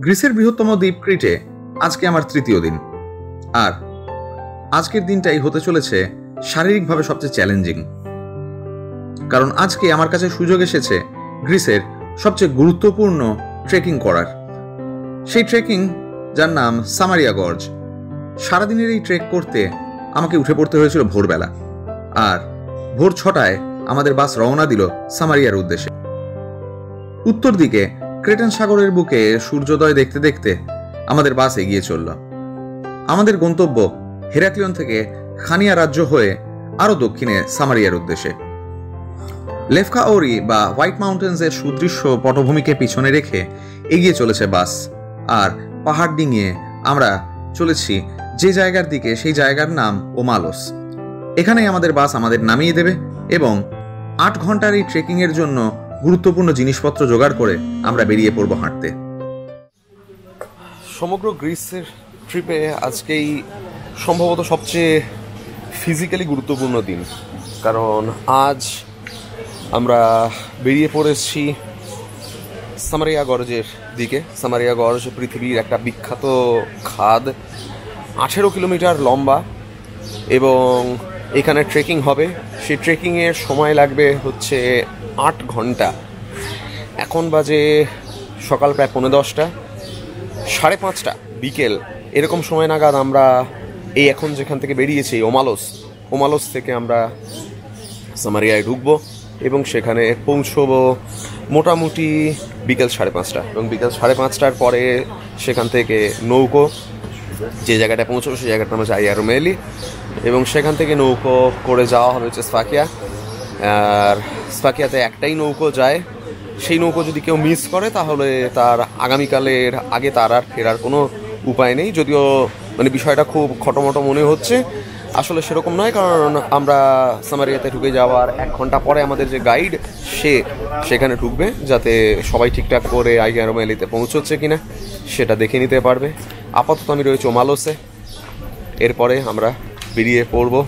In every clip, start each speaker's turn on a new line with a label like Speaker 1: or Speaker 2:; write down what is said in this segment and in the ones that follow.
Speaker 1: গ্রিসের বৃহত্তম দ্বীপ ক্রিটে আজকে আমার তৃতীয় দিন। আর আজকের দিনটাই হতে চলেছে শারীরিকভাবে সবচেয়ে চ্যালেঞ্জিং কারণ আজকে আমার কাছে সুযোগ এসেছে গ্রিসের সবচেয়ে গুরুত্বপূর্ণ ট্রেকিং করার। সেই ট্রেকিং যার নাম সামারিয়া গর্জ। সারাদিনের এই ট্রেক করতে আমাকে উঠে পড়তে হয়েছিল ভোরবেলা। আর ভোর ছটায় আমাদের বাস রওনা দিল সামারিয়ার উদ্দেশ্যে। উত্তর দিকে ক্রেটেন সাগরের বুকে সূর্যোদয় দেখতে দেখতে আমাদের বাস এগিয়ে চলল। আমাদের গন্তব্য হেরাক্লিয়ন থেকে খানিয়া রাজ্য হয়ে আরও দক্ষিণে সামারিয়ার উদ্দেশ্যে। লেফকা ওরি বা হোয়াইট মাউন্টেন্সের সুদৃশ্য পটভূমিকে পিছনে রেখে এগিয়ে চলেছে বাস। আর পাহাড় ডিঙিয়ে আমরা চলেছি যে জায়গার দিকে, সেই জায়গার নাম ওমালোস। এখানেই আমাদের বাস আমাদের নামিয়ে দেবে এবং আট ঘণ্টার এই ট্রেকিংয়ের জন্য গুরুত্বপূর্ণ জিনিসপত্র জোগাড় করে আমরা বেরিয়ে পড়ব হাঁটতে।
Speaker 2: সমগ্র গ্রিসের ট্রিপে আজকেই সম্ভবত সবচেয়ে ফিজিক্যালি গুরুত্বপূর্ণ দিন। কারণ আজ আমরা বেরিয়ে পড়েছি সামারিয়া গরজের দিকে। সামারিয়া গরজ পৃথিবীর একটা বিখ্যাত খাদ। আঠেরো কিলোমিটার লম্বা এবং এখানে ট্রেকিং হবে। সেই ট্রেকিংয়ের সময় লাগবে হচ্ছে আট ঘণ্টা। এখন বাজে সকাল প্রায় পৌনে দশটা, সাড়ে পাঁচটা বিকেল। এরকম সময় নাগাদ আমরা এই এখন যেখান থেকে বেরিয়েছি, ওমালোস ওমালোস থেকে আমরা সামারিয়ায় ঢুকবো এবং সেখানে পৌঁছবো মোটামুটি বিকেল সাড়ে পাঁচটা। এবং বিকেল সাড়ে পাঁচটার পরে সেখান থেকে নৌকো, যে জায়গাটায় পৌঁছবো, সেই জায়গাটার নাম হচ্ছে আইয়ারোমেলি এবং সেখান থেকে নৌকো করে যাওয়া হবে হচ্ছে স্ফাকিয়া আর স্ফাকিয়াতে একটাই নৌকো যায়। সেই নৌকো যদি কেউ মিস করে, তাহলে তার আগামীকালের আগে তার আর ফেরার কোনো উপায় নেই। যদিও মানে বিষয়টা খুব খটোমটো মনে হচ্ছে। আসলে সেরকম নয়, কারণ আমরা সামারিয়াতে ঢুকে যাওয়ার এক ঘণ্টা পরে আমাদের যে গাইড সে সেখানে ঢুকবে, যাতে সবাই ঠিকঠাক করে আইগারোমেলিতে পৌঁছচ্ছে কিনা সেটা দেখে নিতে পারবে। আপাতত আমি রয়েছি ওমালোসে। এরপরে আমরা বেরিয়ে পড়ব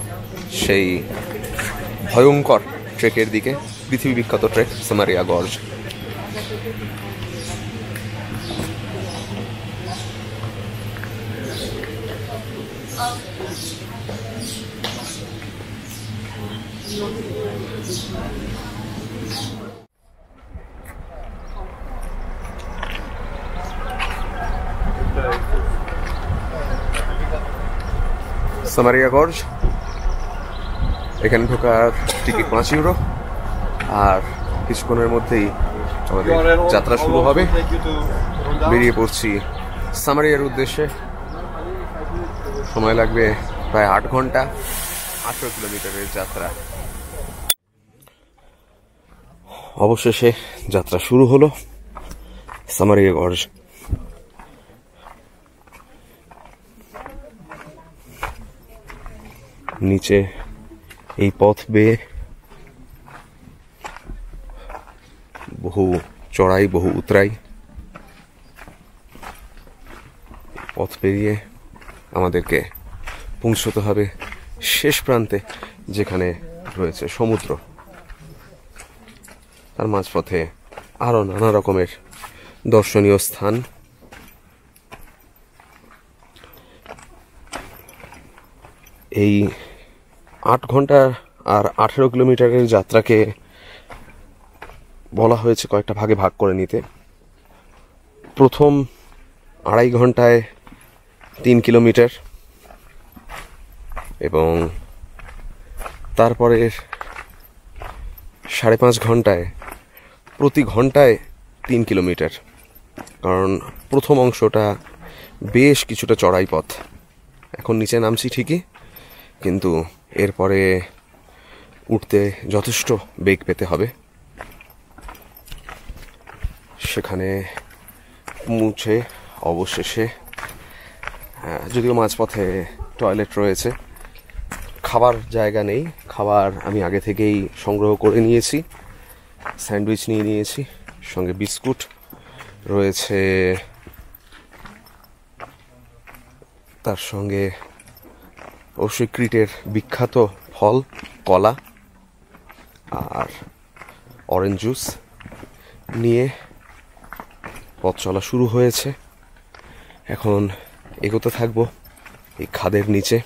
Speaker 2: সেই ভয়ঙ্কর ট্রেকের দিকে। পৃথিবী বিখ্যাত trek Samaria gorge Samaria gorge এখানে ঢোকার টিকিট পাঁচ ইউরো আর কিছুক্ষণের মধ্যেই আমাদের যাত্রা শুরু হবে। বেরিয়ে পড়ছি সামারিয়ার উদ্দেশ্যে। সময় লাগবে প্রায় আট ঘণ্টা, আঠেরো কিলোমিটারের যাত্রা। অবশেষে যাত্রা শুরু হলো সামারিয়া গর্জ নিচে এই পথ বেয়ে বহু চড়াই, বহু উতরাই। পথ পেরিয়ে আমাদেরকে পৌঁছতে হবে শেষ প্রান্তে, যেখানে রয়েছে সমুদ্র। তার মাঝপথে আরও নানা রকমের দর্শনীয় স্থান। এই আট ঘণ্টা আর আঠেরো কিলোমিটারের যাত্রাকে বলা হয়েছে কয়েকটা ভাগে ভাগ করে নিতে। প্রথম আড়াই ঘন্টায় তিন কিলোমিটার এবং তারপরে সাড়ে পাঁচ ঘন্টায় প্রতি ঘন্টায় তিন কিলোমিটার। কারণ প্রথম অংশটা বেশ কিছুটা চড়াই পথ। এখন নিচে নামছি ঠিকই, কিন্তু এরপরে উঠতে যথেষ্ট বেগ পেতে হবে। সেখানে মুছে অবশেষে যদিও মাঝপথে টয়লেট রয়েছে, খাবার জায়গা নেই। খাবার আমি আগে থেকেই সংগ্রহ করে নিয়েছি, স্যান্ডউইচ নিয়ে নিয়েছি, সঙ্গে বিস্কুট রয়েছে। তার সঙ্গে অবশ্যই ক্রিটের বিখ্যাত ফল, কলা আর অরেঞ্জ জুস নিয়ে পথ চলা শুরু হয়েছে। এখন এগোতে থাকব এই খাদের নিচে।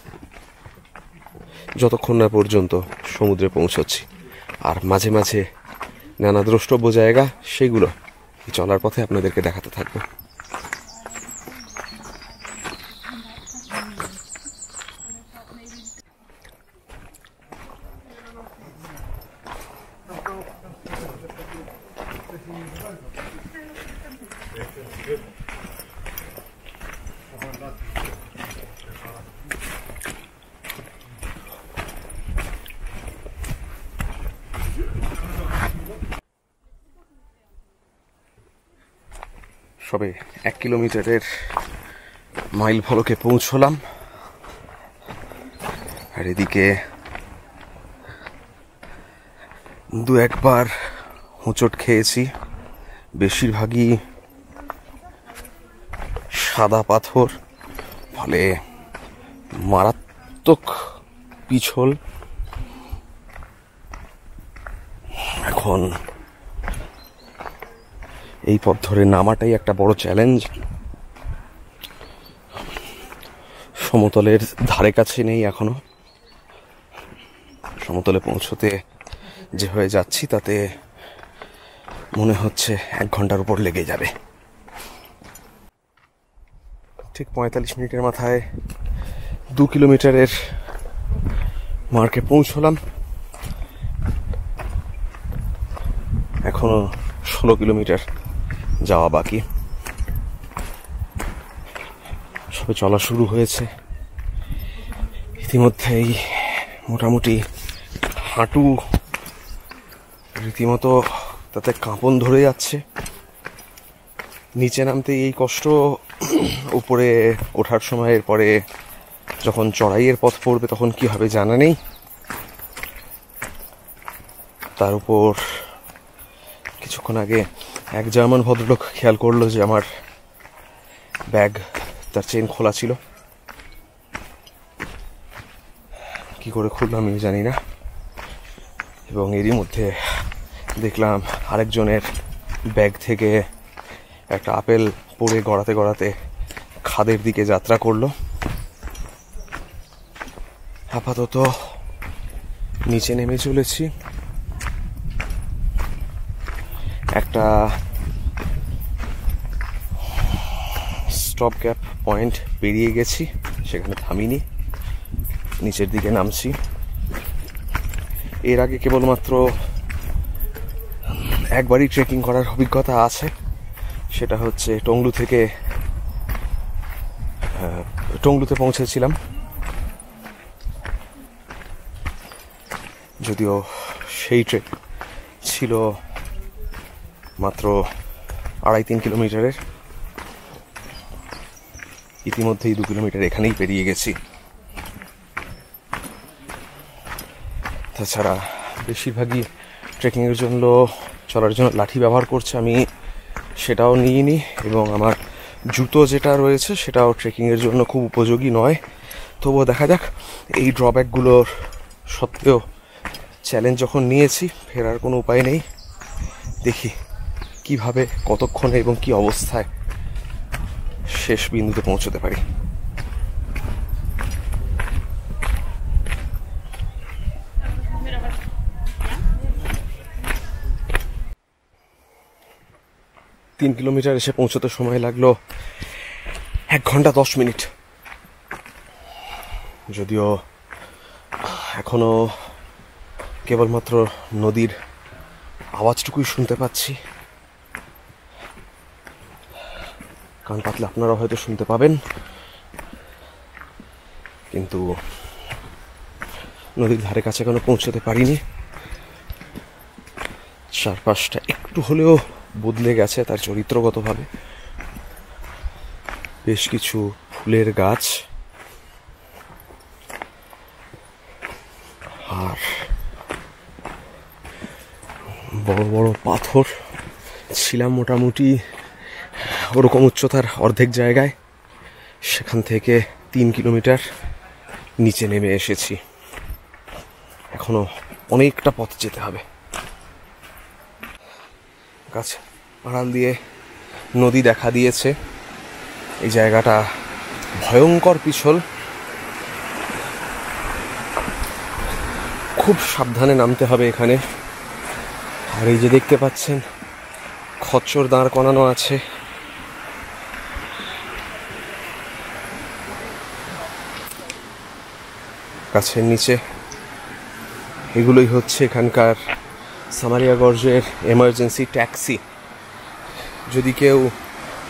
Speaker 2: যতক্ষণ না পর্যন্ত সমুদ্রে পৌঁছচ্ছি। আর মাঝে মাঝে নানা দ্রষ্টব্য জায়গা, সেগুলো চলার পথে আপনাদেরকে দেখাতে থাকব সবে এক কিলোমিটারের মাইল ফলকে পৌঁছলাম। আর এদিকে দু একবার হোঁচট খেয়েছি। বেশিরভাগই সাদা পাথর, ফলে মারাত্মক পিছল। এখন এই পথ ধরে নামাটাই একটা বড় চ্যালেঞ্জ সমতলের ধারে কাছে নেই এখনও। সমতলে পৌঁছতে যে হয়ে যাচ্ছি, তাতে মনে হচ্ছে এক ঘণ্টার উপর লেগে যাবে। ঠিক পঁয়তাল্লিশ মিনিটের মাথায় দু কিলোমিটারের মার্কে পৌঁছলাম। এখনও ষোলো কিলোমিটার যাওয়া বাকি। সবে চলা শুরু হয়েছে। ইতিমধ্যেই মোটামুটি হাঁটু রীতিমতো তাতে কাঁপন ধরে যাচ্ছে। নিচে নামতে এই কষ্ট, উপরে ওঠার সময়ের পরে যখন চড়াইয়ের পথ পড়বে তখন কি হবে জানা নেই। তার উপর কিছুক্ষণ আগে এক জার্মান ভদ্রলোক খেয়াল করল যে আমার ব্যাগ, তার চেন খোলা ছিল। কি করে খুললাম আমি জানি না। এবং এরই মধ্যে দেখলাম আরেকজনের ব্যাগ থেকে একটা আপেল পড়ে গড়াতে গড়াতে খাদের দিকে যাত্রা করল। আপাতত নিচে নেমে চলেছি। একটা স্টপ গ্যাপ পয়েন্ট পেরিয়ে গেছি, সেখানে থামিনি। নিচের দিকে নামছি। এর আগে কেবলমাত্র একবারই ট্রেকিং করার অভিজ্ঞতা আছে। সেটা হচ্ছে টংলু থেকে টংলুতে পৌঁছেছিলাম। যদিও সেই ট্রেক ছিল মাত্র আড়াই তিন কিলোমিটারের। ইতিমধ্যেই দু কিলোমিটার এখানেই পেরিয়ে গেছি। তাছাড়া বেশিরভাগই ট্রেকিংয়ের জন্য, চলার জন্য লাঠি ব্যবহার করছে, আমি সেটাও নিইনি এবং আমার জুতো যেটা রয়েছে সেটাও ট্রেকিংয়ের জন্য খুব উপযোগী নয়। তবুও দেখা যাক, এই ড্রব্যাকগুলোর সত্ত্বেও চ্যালেঞ্জ যখন নিয়েছি, ফেরার কোনো উপায় নেই। দেখি কীভাবে, কতক্ষণে এবং কি অবস্থায় শেষ বিন্দুতে পৌঁছতে পারি। তিন কিলোমিটার এসে পৌঁছতে সময় লাগল। এক ঘণ্টা দশ মিনিট। যদিও এখনও কেবলমাত্র নদীর আওয়াজটুকুই শুনতে পাচ্ছি। কান পাতলে আপনারা হয়তো শুনতে পাবেন। কিন্তু নদীর ধারে কাছে কোনো পৌঁছতে পারিনি। চারপাশটা একটু হলেও বদলে গেছে তার চরিত্রগতভাবে। বেশ কিছু ফুলের গাছ, আর বড় বড় পাথর ছিলাম মোটামুটি ওরকম উচ্চতার অর্ধেক জায়গায়। সেখান থেকে তিন কিলোমিটার নিচে নেমে এসেছি। এখনও অনেকটা পথ যেতে হবে। গাছ আড়াল দিয়ে নদী দেখা দিয়েছে। এই জায়গাটা ভয়ঙ্কর পিছল। খুব সাবধানে নামতে হবে এখানে। আর এই যে দেখতে পাচ্ছেন, খচ্চর দাঁড় করানো আছে। গাছের নিচে। এগুলোই হচ্ছে এখানকার সামারিয়াগঞ্জের এমার্জেন্সি ট্যাক্সি যদি কেউ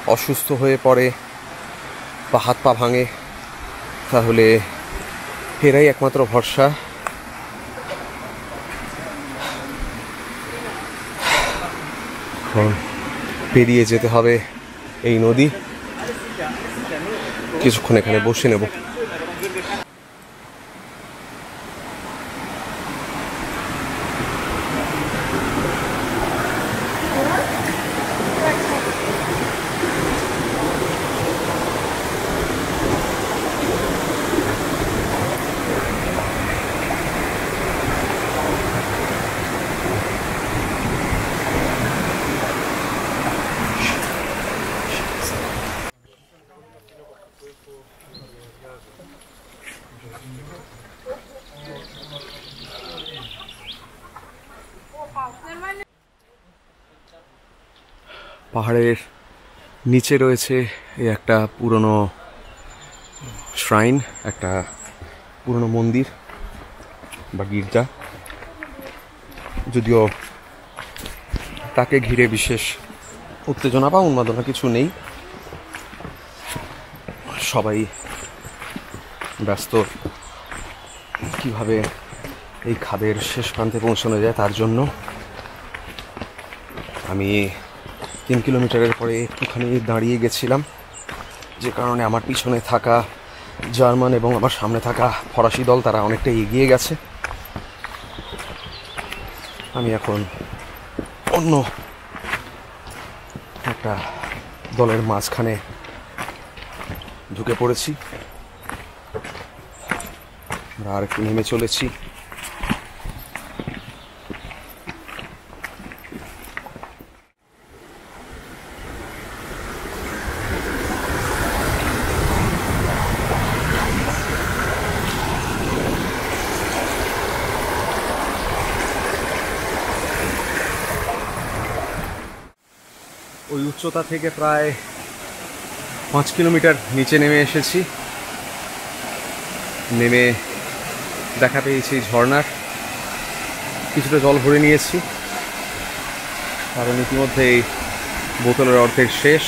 Speaker 2: অসুস্থ হয়ে পড়ে বা হাত পা ভাঙে, তাহলে এরাই একমাত্র ভরসা। পেরিয়ে যেতে হবে এই নদী। কিছুক্ষণ এখানে বসে নেব। পাহাড়ের নিচে রয়েছে এই একটা পুরনো শ্রাইন একটা পুরনো মন্দির বা গির্জা। যদিও তাকে ঘিরে বিশেষ উত্তেজনা বা উন্মাদনা কিছু নেই। সবাই ব্যস্ত কীভাবে এই খাদের শেষ প্রান্তে পৌঁছানো যায় তার জন্য আমি তিন কিলোমিটারের পরে একটুখানি দাঁড়িয়ে গেছিলাম। যে কারণে আমার পিছনে থাকা জার্মান এবং আমার সামনে থাকা ফরাসি দল, তারা অনেকটা এগিয়ে গেছে। আমি এখন অন্য একটা দলের মাঝখানে ঢুকে পড়েছি। আর একটু নেমে চলেছি। উচ্চতা থেকে প্রায় পাঁচ কিলোমিটার নিচে নেমে এসেছি। নেমে দেখা পেয়েছি ঝর্ণার। কিছুটা জল ভরে নিয়েছি। কারণ ইতিমধ্যেই বোতলের অর্ধেক শেষ।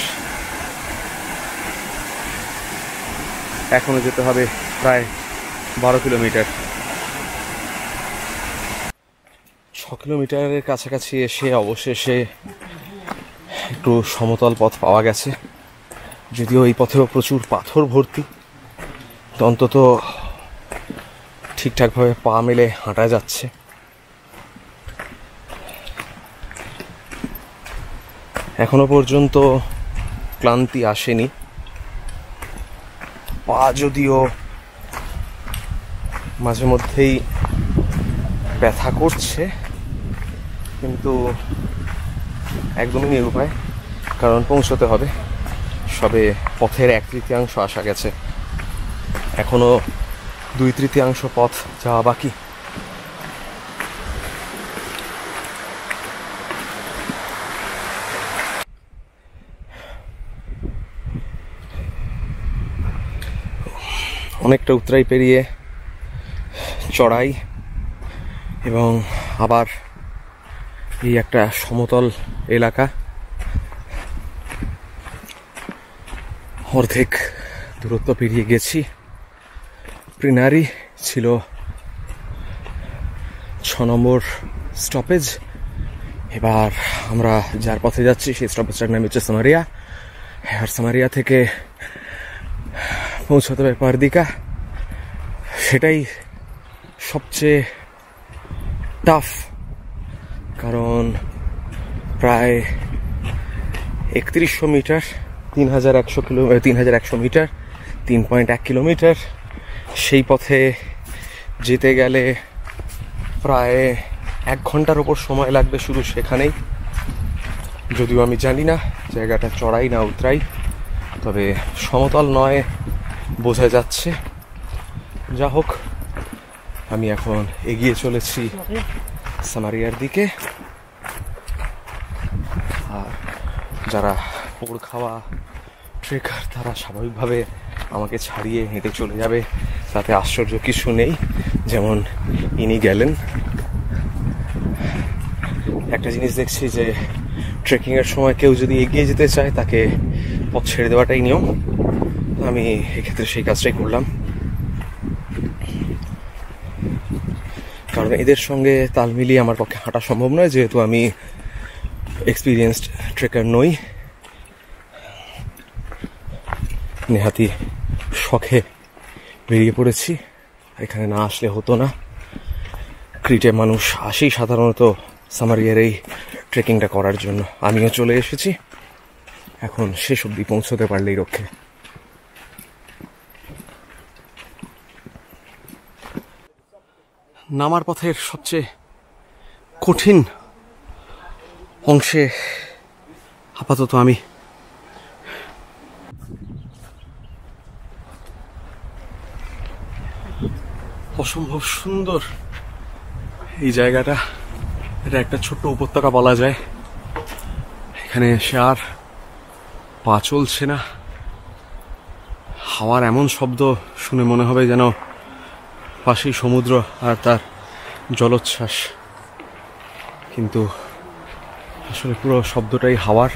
Speaker 2: এখনও যেতে হবে প্রায় বারো কিলোমিটার। ছ কিলোমিটারের কাছাকাছি এসে অবশেষে একটু সমতল পথ পাওয়া গেছে। যদিও এই পথেও প্রচুর পাথর ভর্তি। অন্তত ঠিকঠাকভাবে পা মেলে হাঁটা যাচ্ছে। এখনও পর্যন্ত ক্লান্তি আসেনি। পা যদিও মাঝে মধ্যেই ব্যথা করছে, কিন্তু একদমই নিরুপায়। কারণ পৌঁছতে হবে। সবে পথের এক তৃতীয়াংশ আসা গেছে। এখনও দুই তৃতীয়াংশ পথ যাওয়া বাকি। অনেকটা উতরাই পেরিয়ে চড়াই এবং আবার এই একটা সমতল এলাকা। অর্ধেক দূরত্ব পেরিয়ে গেছি। প্রিনারি ছিল ছ নম্বর স্টপেজ এবার আমরা যার পথে যাচ্ছি, সেই স্টপেজটার নাম হচ্ছে সামারিয়া। আর সামারিয়া থেকে পৌঁছতে হবে পারদিকা। সেটাই সবচেয়ে টাফ কারণ প্রায় একত্রিশশো মিটার তিন হাজার একশো কিলো তিন হাজার একশো মিটার, তিন পয়েন্ট এক কিলোমিটার। সেই পথে যেতে গেলে প্রায় এক ঘণ্টার ওপর সময় লাগবে শুধু সেখানেই। যদিও আমি জানি না, জায়গাটা চড়াই না উতরাই, তবে সমতল নয় বোঝা যাচ্ছে। যা হোক, আমি এখন এগিয়ে চলেছি সামারিয়ার দিকে। আর যারা পোড় খাওয়া, ট্রেকার তারা স্বাভাবিকভাবে আমাকে ছাড়িয়ে হেঁটে চলে যাবে। তাতে আশ্চর্য কিছু নেই, যেমন ইনি গেলেন। একটা জিনিস দেখছি যে, ট্রেকিংয়ের সময় কেউ যদি এগিয়ে যেতে চায়, তাকে পথ ছেড়ে দেওয়াটাই নিয়ম। আমি এক্ষেত্রে সেই কাজটাই করলাম। কারণ এদের সঙ্গে তাল মিলিয়ে আমার পক্ষে হাঁটা সম্ভব নয়, যেহেতু আমি এক্সপিরিয়েন্সড ট্রেকার নই। নেহাতি শখে বেরিয়ে পড়েছি। এখানে না আসলে হতো না। ক্রিটে মানুষ আসেই সাধারণত সামারিয়ার এই ট্রেকিংটা করার জন্য। আমিও চলে এসেছি। এখন শেষ অবধি পৌঁছতে পারলেই রক্ষে। নামার পথের সবচেয়ে কঠিন অংশে আপাতত আমি অসম্ভব সুন্দর। এই জায়গাটা, এটা একটা ছোট্ট উপত্যকা বলা যায়। এখানে এসে আর পা চলছে না। হাওয়ার এমন শব্দ শুনে মনে হবে যেন পাশেই সমুদ্র আর তার জলোচ্ছ্বাস। কিন্তু আসলে পুরো শব্দটাই হাওয়ার।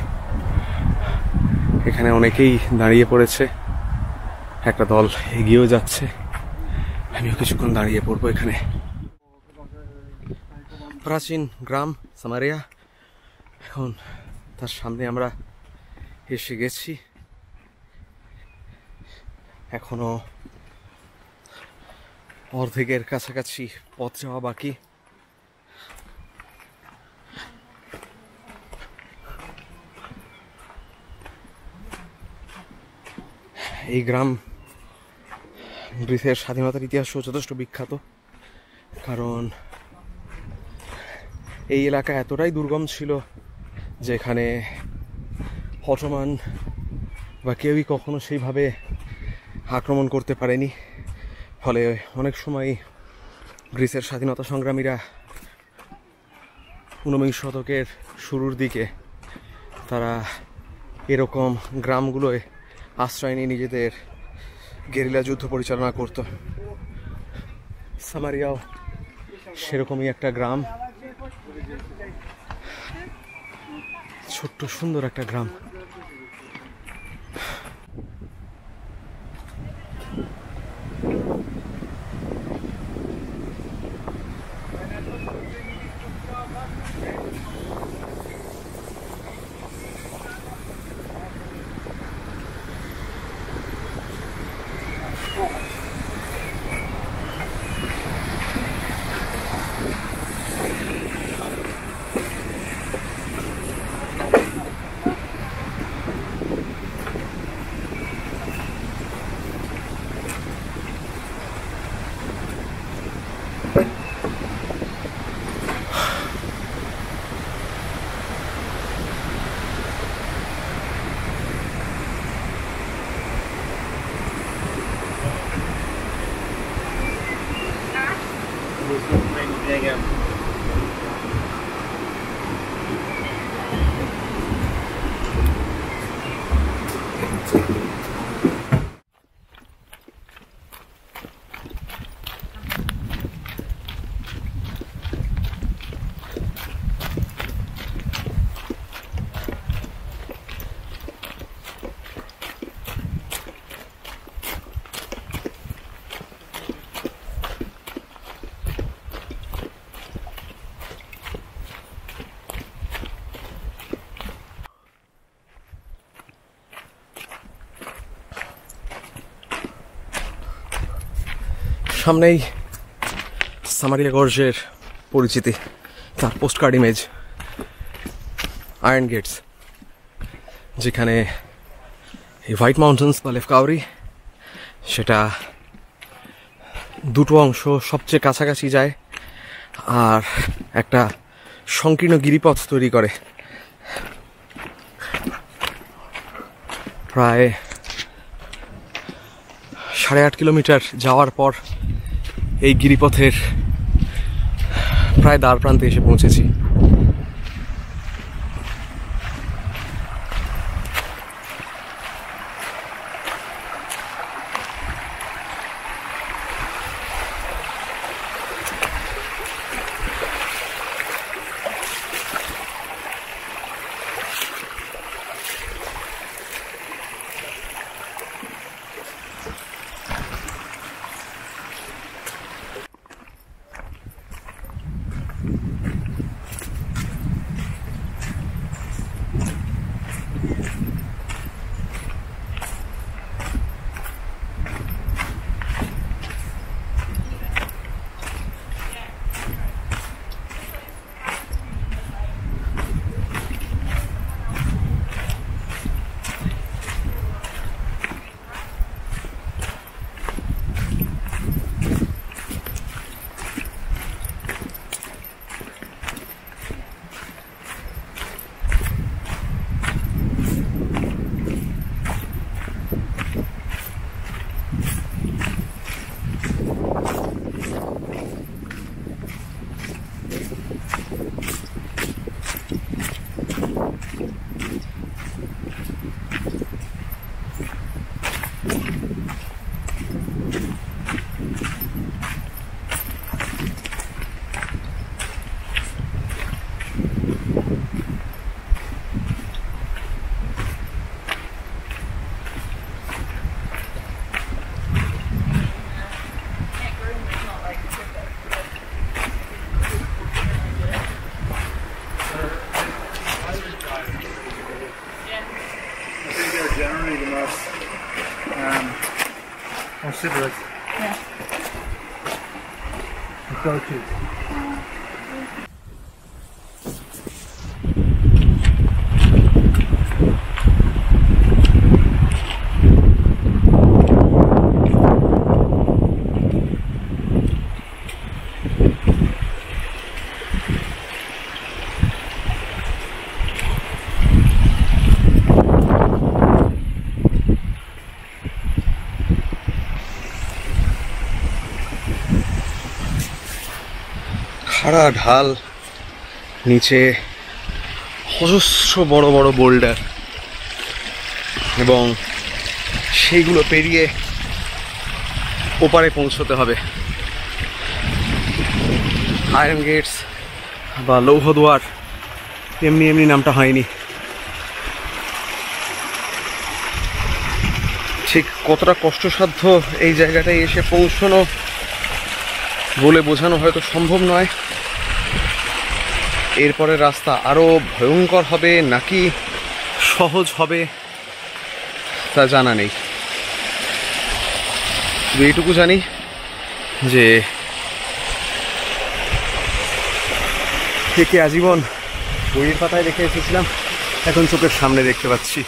Speaker 2: এখানে অনেকেই দাঁড়িয়ে পড়েছে। একটা দল এগিয়েও যাচ্ছে। আমিও কিছুক্ষণ দাঁড়িয়ে পড়ব এখানে। প্রাচীন গ্রাম সামারিয়া। এখন তার সামনে আমরা এসে গেছি। এখনও অর্ধেকের কাছাকাছি পথ যাওয়া বাকি। এই গ্রাম গ্রিসের স্বাধীনতার ইতিহাসও যথেষ্ট বিখ্যাত। কারণ এই এলাকা এতটাই দুর্গম ছিল যেখানে অটোমান বা কেউই কখনো সেইভাবে আক্রমণ করতে পারেনি। ফলে অনেক সময় গ্রিসের স্বাধীনতা সংগ্রামীরা ঊনবিংশ শতকের শুরুর দিকে তারা এরকম গ্রামগুলোয় আশ্রয় নিয়ে নিজেদের গেরিলা যুদ্ধ পরিচালনা করত। সামারিয়াও সেরকমই একটা গ্রাম। ছোট্ট সুন্দর একটা গ্রাম। সামনেই সামারিয়া গর্জের পরিচিতি, তার post card image iron gates যেখানে এই হোয়াইট মাউন্টেন্স বা লেফকাউরি সেটা দুটো অংশ সবচেয়ে কাছাকাছি যায় আর একটা সংকীর্ণ গিরিপথ তৈরি করে। প্রায় সাড়ে আট কিলোমিটার যাওয়ার পর এই গিরিপথের প্রায় দ্বার প্রান্তে এসে পৌঁছেছি। খাড়া ঢাল, নিচে অজস্র বড় বড় বোল্ডার এবং সেইগুলো পেরিয়ে ওপারে পৌঁছতে হবে। আয়রন গেটস বা লৌহদুয়ার এমনি এমনি নামটা হয়নি। ঠিক কতটা কষ্টসাধ্য এই জায়গাটায় এসে পৌঁছানো বলে বোঝানো হয়তো সম্ভব নয়। এরপরে রাস্তা আরও ভয়ঙ্কর হবে নাকি সহজ হবে তা জানা নেই। এইটুকু জানি যে থেকে আজীবন বইয়ের পাতায় দেখে এসেছিলাম, এখন চোখের সামনে দেখতে পাচ্ছি।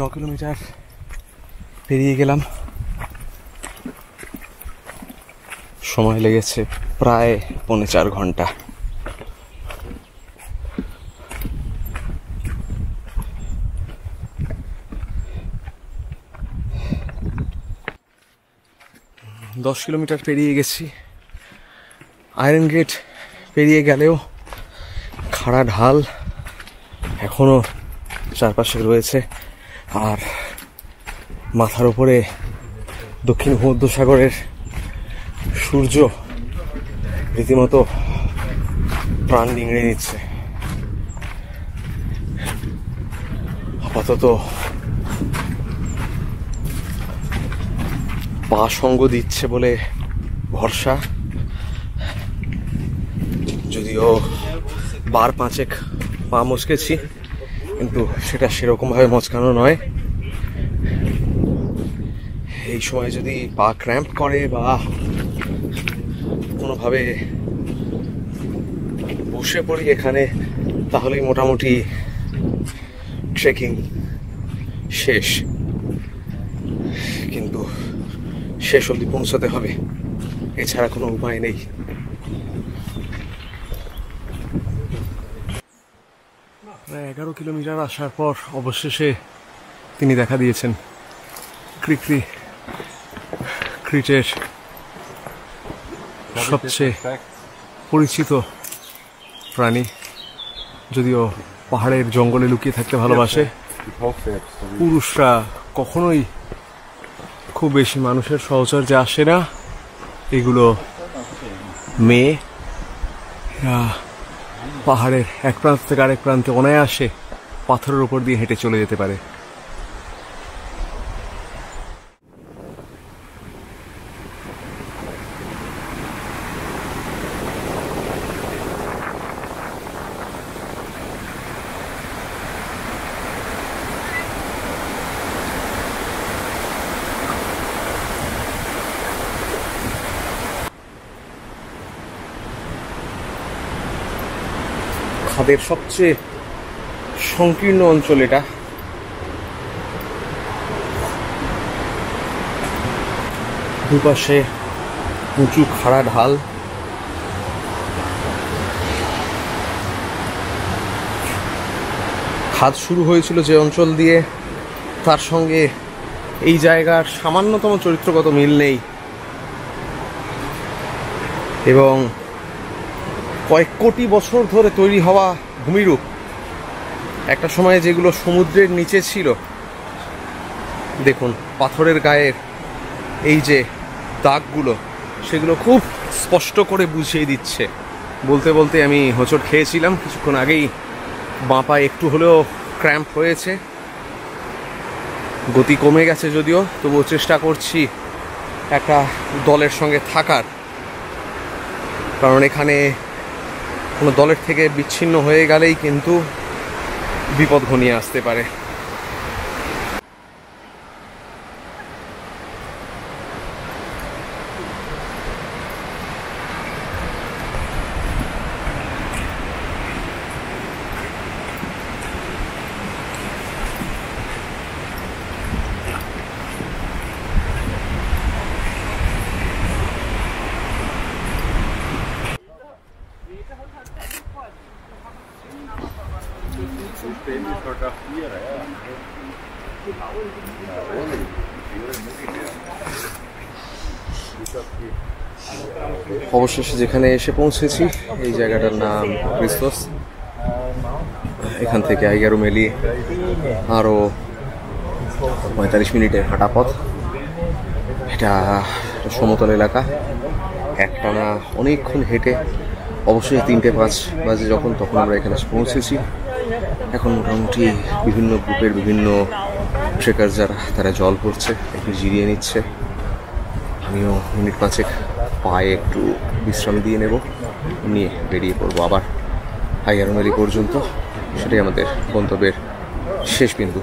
Speaker 2: ন কিলোমিটার পেরিয়ে গেলাম। সময় লেগেছে প্রায় পৌনে চার ঘণ্টা। দশ কিলোমিটার পেরিয়ে গেছি। আয়রন গেট পেরিয়ে গেলেও খাড়া ঢাল এখনও চারপাশে রয়েছে। আর মাথার উপরে দক্ষিণ ভূমধ্যসাগরের সূর্য রীতিমতো প্রাণ নিংড়ে নিচ্ছে। আপাতত পা সঙ্গ দিচ্ছে বলে ভরসা। যদিও বার পাঁচেক পা মচকেছি। কিন্তু সেটা সেরকমভাবে মচকানো নয়। এই সময় যদি পা ক্র্যাম্প করে বা কোনোভাবে বসে পড়ি এখানে, তাহলেই মোটামুটি ট্রেকিং শেষ। কিন্তু শেষ অবধি পৌঁছাতে হবে। এছাড়া কোনো উপায় নেই। এগারো কিলোমিটার আসার পর অবশেষে তিনি দেখা দিয়েছেন ক্রিকরি ক্রিটের সবচেয়ে পরিচিত প্রাণী। যদিও পাহাড়ের জঙ্গলে লুকিয়ে থাকতে ভালোবাসে, পুরুষরা কখনোই খুব বেশি মানুষের সহচর্যে আসে না। এগুলো মেয়ে। পাহাড়ের এক প্রান্ত থেকে আরেক প্রান্তে অনায়াসে পাথরের উপর দিয়ে হেঁটে চলে যেতে পারে। খাদের সবচেয়ে সংকীর্ণ অঞ্চল এটা। দুপাশে উঁচু খাড়া ঢাল। খাদ শুরু হয়েছিল যে অঞ্চল দিয়ে। তার সঙ্গে এই জায়গার সামান্যতম চরিত্রগত মিল নেই। এবং কয়েক কোটি বছর ধরে তৈরি হওয়া ভূমিরূপ। একটা সময়ে যেগুলো সমুদ্রের নিচে ছিল। দেখুন, পাথরের গায়ের এই যে দাগগুলো, সেগুলো খুব স্পষ্ট করে বুঝিয়ে দিচ্ছে। বলতে বলতে আমি হোঁচট খেয়েছিলাম, কিছুক্ষণ আগেই বাঁ একটু হলেও ক্র্যাম্প হয়েছে। গতি কমে গেছে যদিও, তবুও চেষ্টা করছি একটা দলের সঙ্গে থাকার। কারণ এখানে কোনো দলের থেকে বিচ্ছিন্ন হয়ে গেলেই কিন্তু বিপদ ঘনিয়ে আসতে পারে অবশেষে যেখানে এসে পৌঁছেছি, এই জায়গাটার নাম ক্রিস্তস এখান থেকে আইগারো মেলি আরও পঁয়তাল্লিশ মিনিটের হাঁটা পথ। এটা সমতল এলাকা। একটানা অনেকক্ষণ হেঁটে অবশ্যই তিনটে পাঁচ বাজে যখন, তখন আমরা এখানে পৌঁছেছি। এখন মোটামুটি বিভিন্ন গ্রুপের বিভিন্ন ট্রেকার যারা, তারা জল পড়ছে, একটু জিরিয়ে নিচ্ছে। আমিও মিনিট পাঁচেক পায়ে একটু বিশ্রাম দিয়ে নেব। নিয়ে বেরিয়ে পড়ব আবার হাইয়ারমেলি পর্যন্ত। সেটাই আমাদের গন্তব্যের শেষ বিন্দু।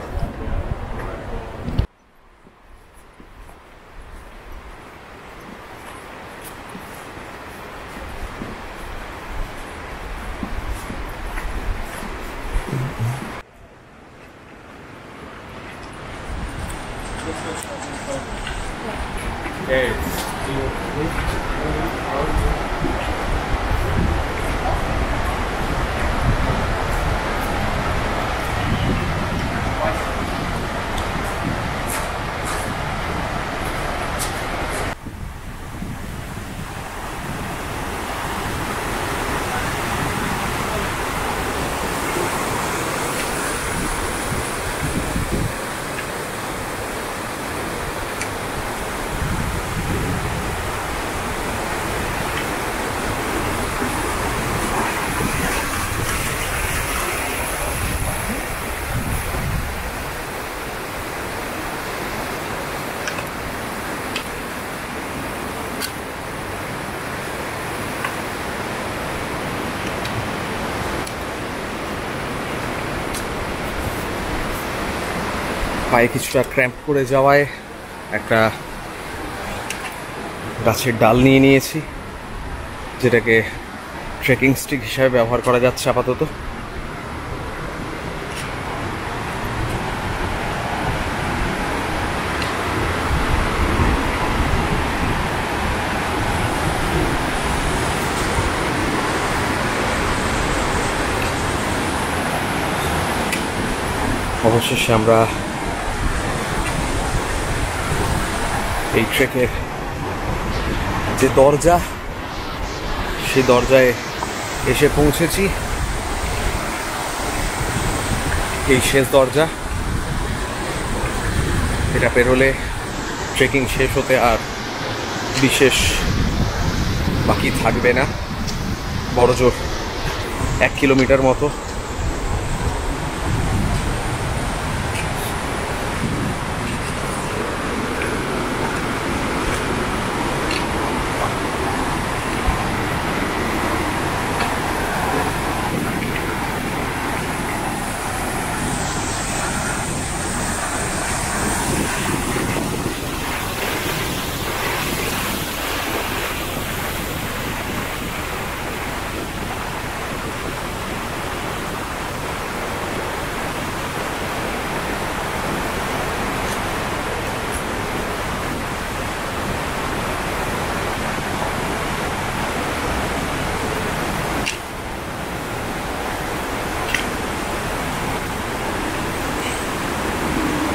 Speaker 2: পায়ে কিছুটা ক্র্যাম্প করে যাওয়ায় একটা গাছের ডাল নিয়ে নিয়েছি, যেটাকে ট্রেকিং স্টিক হিসাবে ব্যবহার করা যাচ্ছে আপাতত। অবশেষে আমরা এই ট্রেকের যে দরজা, সেই দরজায় এসে পৌঁছেছি। এই শেষ দরজা। এটা পেরোলে ট্রেকিং শেষ হতে আর বিশেষ বাকি থাকবে না। বড় জোর এক কিলোমিটার মতো।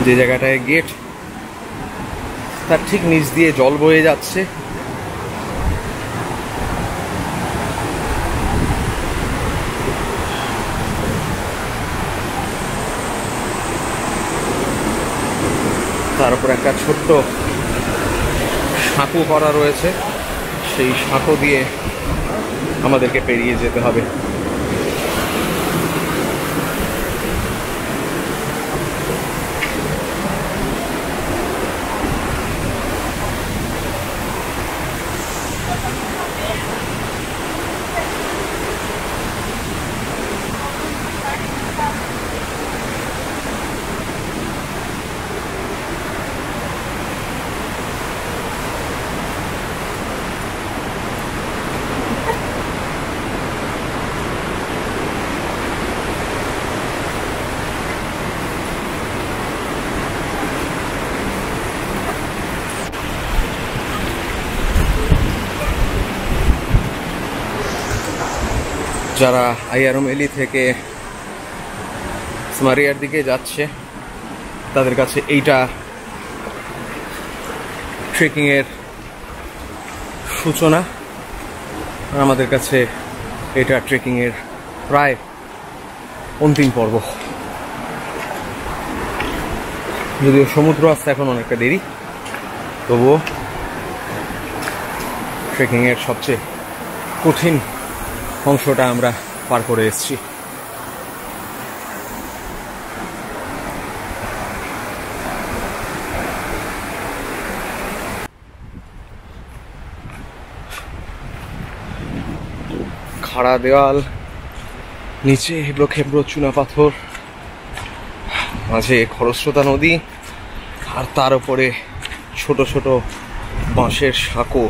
Speaker 2: যে জায়গাটায় গেট তার ঠিক নিচ দিয়ে জল বয়ে যাচ্ছে। তার উপর একটা ছোট্ট সাঁকো করা রয়েছে। সেই সাঁকো দিয়ে আমাদেরকে পেরিয়ে যেতে হবে। যারা আইয়ারমেলি থেকে স্মারিয়ার দিকে যাচ্ছে, তাদের কাছে এইটা ট্রেকিংয়ের সূচনা। আমাদের কাছে এটা ট্রেকিংয়ের প্রায় অন্তিম পর্ব। যদিও সমুদ্র আসতে এখন অনেকটা দেরি, তবুও ট্রেকিংয়ের সবচেয়ে কঠিন অংশটা আমরা পার করে এসেছি। খাড়া দেওয়াল নিচে হেবড়ো খেবড়ো চুনা পাথর, মাঝে খরস্রোতা নদী, আর তার উপরে ছোট ছোট বাঁশের সাঁকো।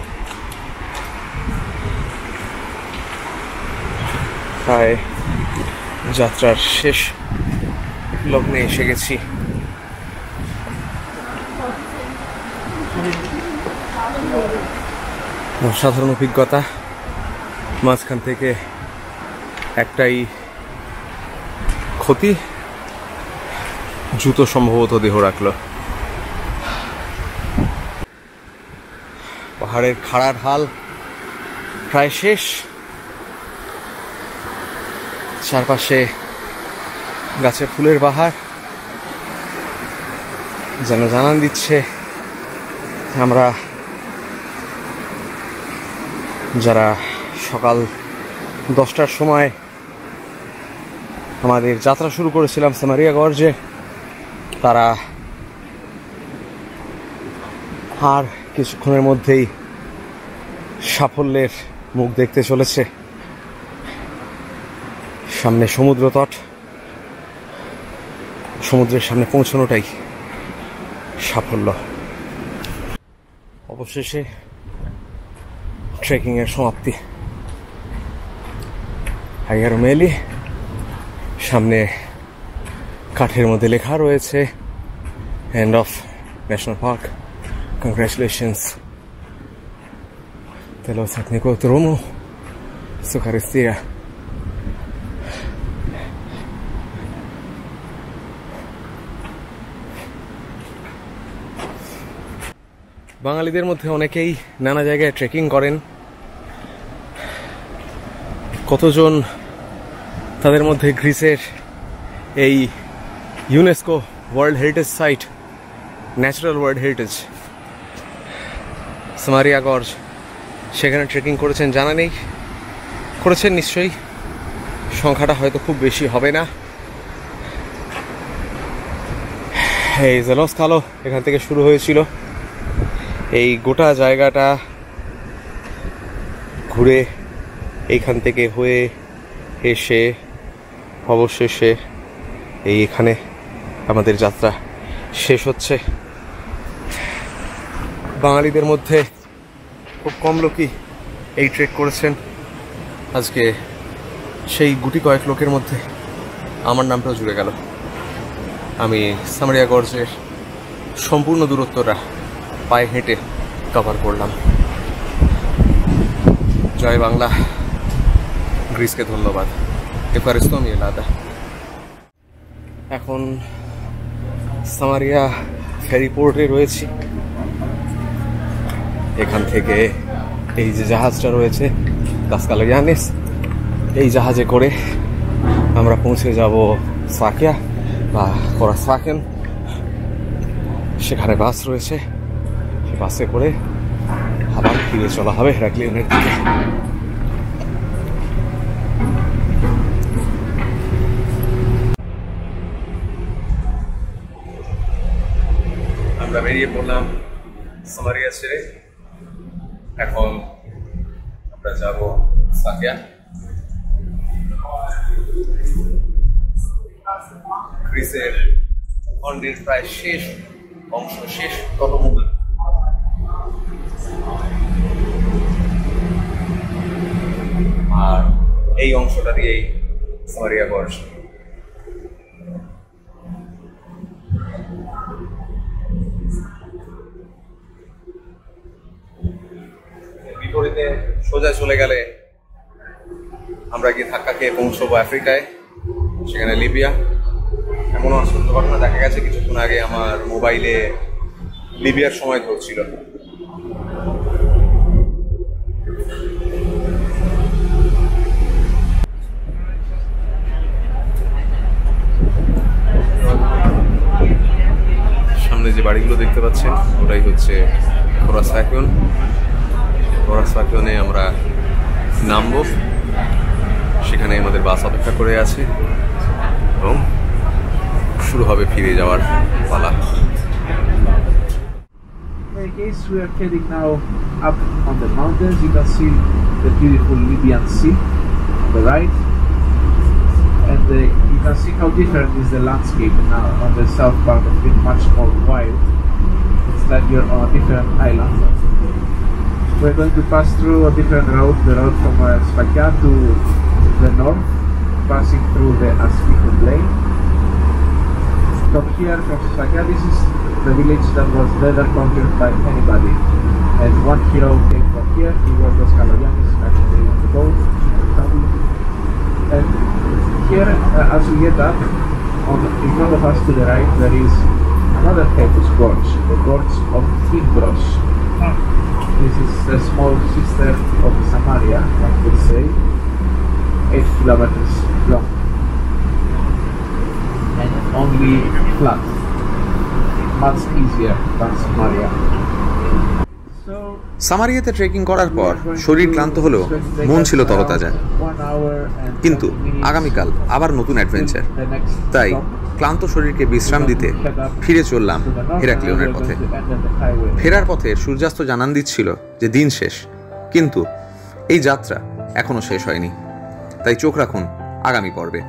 Speaker 2: প্রায় যাত্রার শেষ লগ্নে এসে গেছি। অসাধারণ অভিজ্ঞতা। মাঝখান থেকে একটাই ক্ষতি, জুতো সম্ভবত দেহ রাখল। পাহাড়ের খাড়ার হাল প্রায় শেষ। চারপাশে গাছে ফুলের বাহার যেন জানান দিচ্ছে আমরা যারা সকাল দশটার সময় আমাদের যাত্রা শুরু করেছিলাম সামারিয়া গর্জে, তারা আর কিছুক্ষণের মধ্যেই সাফল্যের মুখ দেখতে চলেছে। সামনে সমুদ্র তট। সমুদ্রের সামনে পৌঁছানোটাই সাফল্য। অবশেষে ট্রেকিংয়ের সমাপ্তি। হাইয়ার মেলি সামনে কাঠের মধ্যে লেখা রয়েছে end of national park congratulations de los étnicos Tromo, su. বাঙালিদের মধ্যে অনেকেই নানা জায়গায় ট্রেকিং করেন। কতজন তাদের মধ্যে গ্রিসের এই UNESCO world heritage site natural world heritage Samaria gorge সেখানে ট্রেকিং করেছেন। জানা নেই, করেছেন নিশ্চয়ই। সংখ্যাটা হয়তো খুব বেশি হবে না। এই জেলস কালো, এখান থেকে শুরু হয়েছিল। এই গোটা জায়গাটা ঘুরে এইখান থেকে হয়ে এসে, অবশেষে এই এখানে আমাদের যাত্রা শেষ হচ্ছে। বাঙালিদের মধ্যে খুব কম লোকই এই ট্রেক করেছেন। আজকে সেই গুটি কয়েক লোকের মধ্যে আমার নামটাও জুড়ে গেল। আমি সামারিয়া গর্জের সম্পূর্ণ দূরত্বটা পায়ে হেঁটে কভার করলাম। জয় বাংলা। গ্রিসকে ধন্যবাদ। এফারিস্তো আমি এলাদা এখন সামারিয়া ফেরি পোর্টে রয়েছি। এখান থেকে এই যে জাহাজটা রয়েছে কাসকালা জানিস এই জাহাজে করে আমরা পৌঁছে যাব সাকিয়া বা করা সাকেন সেখানে বাস রয়েছে। বাসে করে আবার ফিরে চলা হবে হেরাক্লিয়নের দিকে। আমরা বেরিয়ে পড়লাম সামারিয়া ছেড়ে। এখন আমরা যাব সাকিয়া গ্রিসের খণ্ডের প্রায় শেষ অংশ, শেষ তটমূল আর এই অংশটা দিয়েই সামারিয়া গর্জ বিপরীতে সোজা চলে গেলে আমরা গিয়ে ধাক্কা খেয়ে পৌঁছবো আফ্রিকায়, সেখানে লিবিয়া। এমনও আশ্চর্য ঘটনা দেখা গেছে, কিছুক্ষণ আগে আমার মোবাইলে লিবিয়ার সময় ধরছিল। সামনে যে বাড়িগুলো দেখতে পাচ্ছেন, ওটাই হচ্ছে খোরাসাকিউন খোরাসাকিউনে আমরা নামব। সেখানে আমাদের বাস অপেক্ষা করে আছে এবং শুরু হবে ফিরে যাওয়ার পালা।
Speaker 3: The beautiful Libyan Sea on the right and the can see how different is the landscape now on the south part of it, much more wild. It's like you're on a different island. We're going to pass through a different route, the road from uh, Spakia to the north, passing through the Aspico Plain. From here, from Spakia, this is the village that was never conquered by anybody. And one hero came from here, he was Los Caloyanis, actually on the boat. And here, uh, as we get up, on in front of us to the right, there is another famous gorge, the gorge of Imbros. This is a small sister of Samaria, one could say, 8 kilometers long. And only flat. Much easier than Samaria.
Speaker 1: সামারিয়াতে trekking করার পর শরীর ক্লান্ত হলেও মন ছিল তরতাজা। কিন্তু আগামীকাল আবার নতুন অ্যাডভেঞ্চার তাই ক্লান্ত শরীরকে বিশ্রাম দিতে ফিরে চললাম হেরাক্লিয়নের পথে। ফেরার পথে সূর্যাস্ত জানান দিচ্ছিল যে দিন শেষ, কিন্তু এই যাত্রা এখনও শেষ হয়নি। তাই চোখ রাখুন আগামী পর্বে।